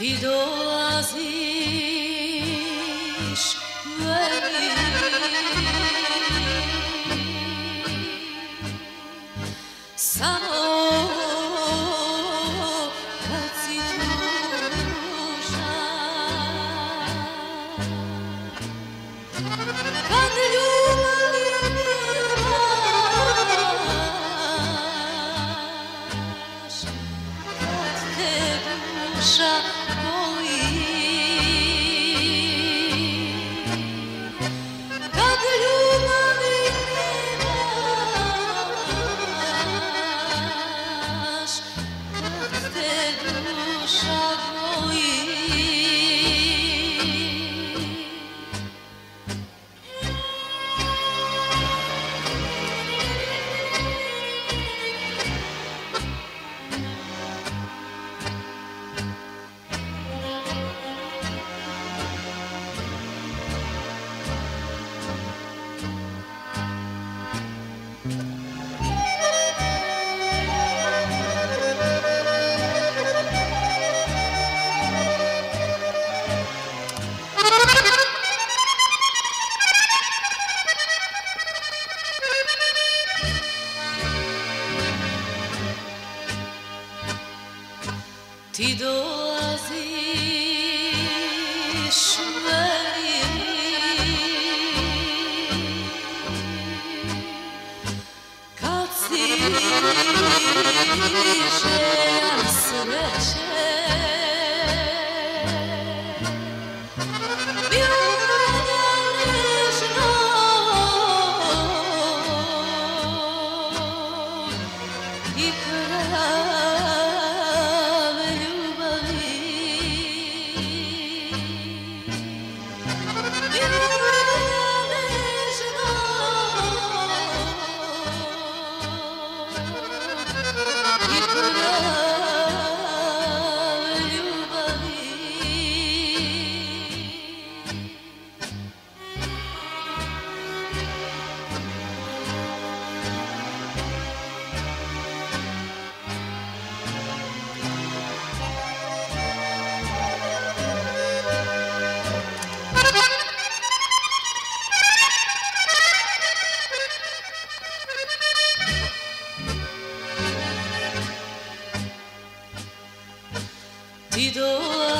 Ti dolaziš meni Samo kad si tužna Kad ljudi Maria. ti do así. idoa